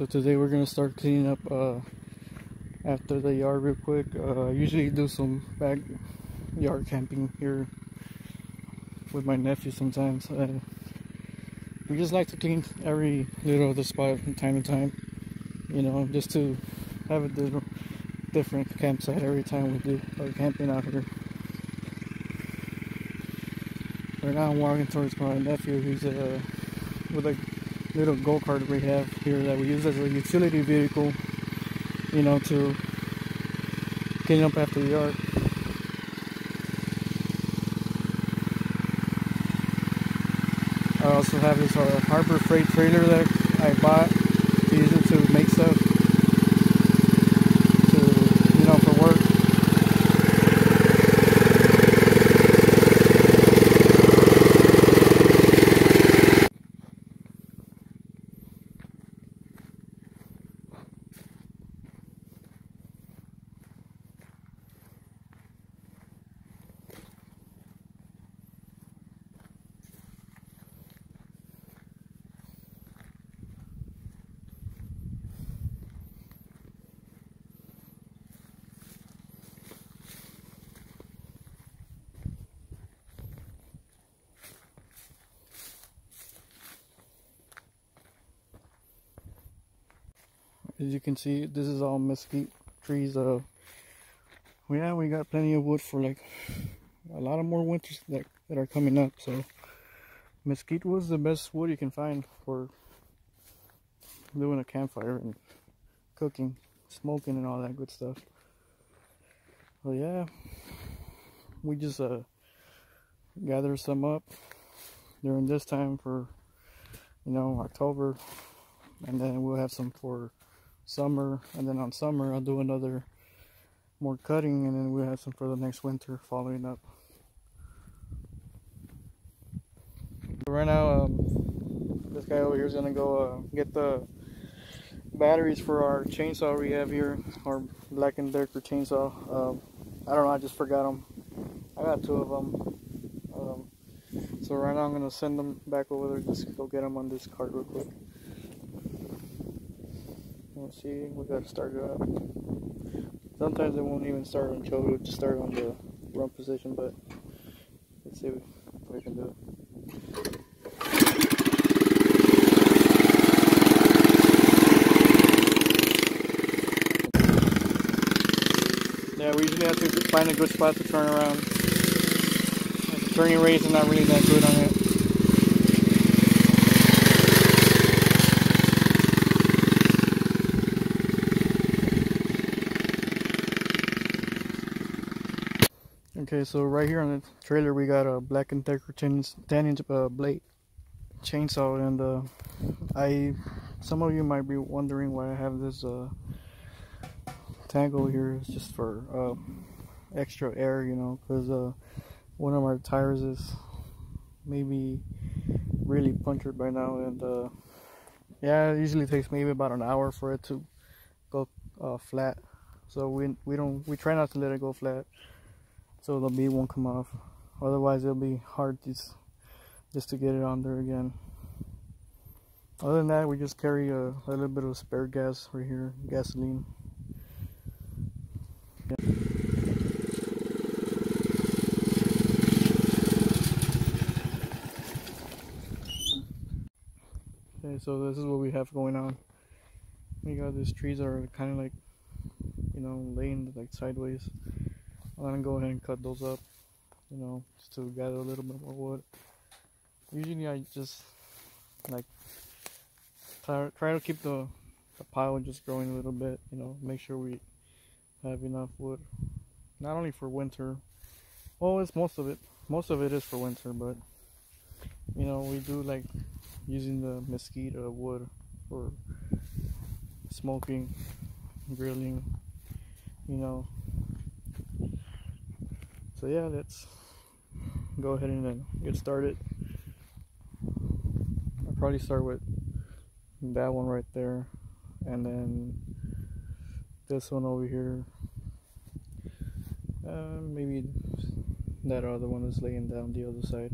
So today we're gonna start cleaning up uh, after the yard real quick. Uh, I usually do some backyard camping here with my nephew sometimes. Uh, we just like to clean every little of the spot from time to time, you know, just to have a different campsite every time we do our camping out here. Right now I'm walking towards my nephew who's uh, with a little go-kart we have here that we use as a utility vehicle, you know, to clean up after the yard. I also have this uh, Harbor Freight trailer that I bought to use it to make stuff to, you know, for work. As you can see, this is all mesquite trees. Uh, yeah, we got plenty of wood for like a lot of more winters that, that are coming up. So mesquite was the best wood you can find for doing a campfire and cooking, smoking and all that good stuff. So yeah, we just uh, gather some up during this time for, you know, October. And then we'll have some for summer. And then on summer, I'll do another more cutting. And then we'll have some for the next winter following up. Right now, um, this guy over here is gonna go uh, get the batteries for our chainsaw we have here, our Black and Decker chainsaw. Um, I don't know, I just forgot them. I got two of them. Um, so right now I'm gonna send them back over there. Just go get them on this cart real quick. Let's see, we gotta start it up. Sometimes it won't even start on choke, it'll just start on the run position, but let's see if we can do it. Yeah, we usually have to find a good spot to turn around. The turning radius is not really that good on it. Okay, so right here on the trailer we got a Black and Decker 10, 10 inch uh, blade chainsaw, and uh, I some of you might be wondering why I have this uh, tangle here. It's just for uh, extra air, you know, because uh, one of our tires is maybe really punctured by now, and uh, yeah, it usually takes maybe about an hour for it to go flat. So we we don't we try not to let it go flat so the bead won't come off. Otherwise it'll be hard just just to get it on there again. Other than that we just carry a, a little bit of spare gas right here gasoline. Okay so this is what we have going on. We got these trees are kind of like you know laying like sideways I'm gonna go ahead and cut those up, you know, just to gather a little bit more wood. Usually I just like try, to keep the, the pile just growing a little bit, you know, make sure we have enough wood. Not only for winter, well it's most of it, most of it is for winter, but you know, we do like using the mesquite wood for smoking, grilling, you know, so yeah let's go ahead and get started. I'll probably start with that one right there and then this one over here. Uh, maybe that other one is laying down the other side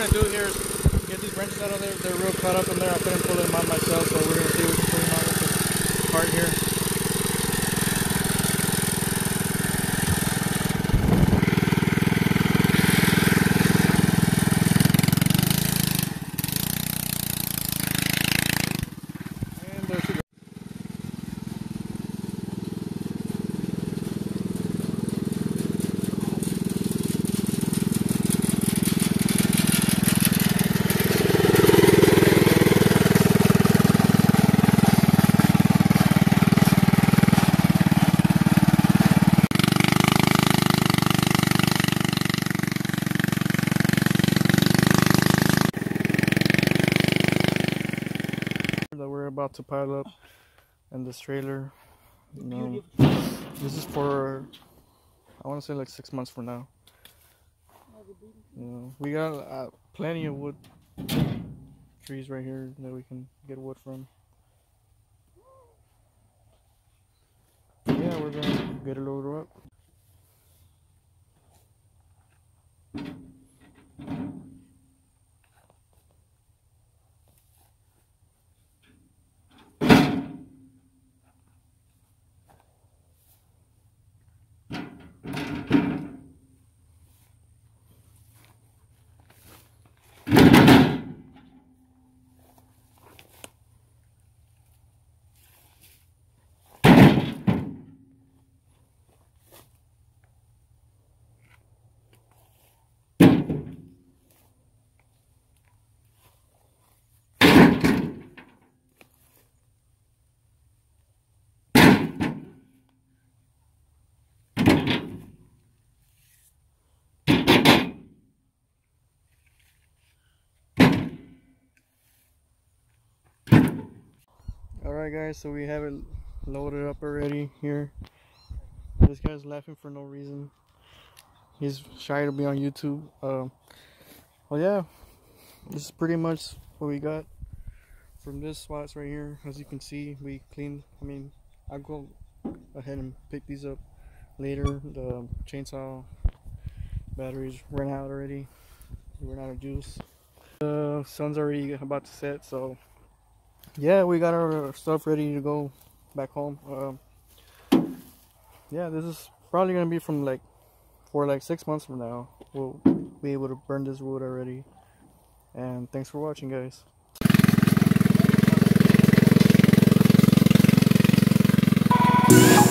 going to do here is get these wrenches out of there. They're real cut up in there. I couldn't pull them out myself, so we're going to see what we can them with this part here. About to pile up in this trailer. This is for I want to say like six months from now. We got uh, plenty of wood trees right here that we can get wood from. Yeah, we're gonna get a loaded up. Alright guys, so we have it loaded up already here. This guy's laughing for no reason. He's shy to be on YouTube. Um, well yeah, this is pretty much what we got from this spots right here. As you can see, we cleaned, I mean, I'll go ahead and pick these up later. The chainsaw batteries ran out already. We ran out of juice. The sun's already about to set, so yeah, we got our stuff ready to go back home. Um, yeah, this is probably gonna be from like for like six months from now. We'll be able to burn this wood already. And thanks for watching, guys. Thank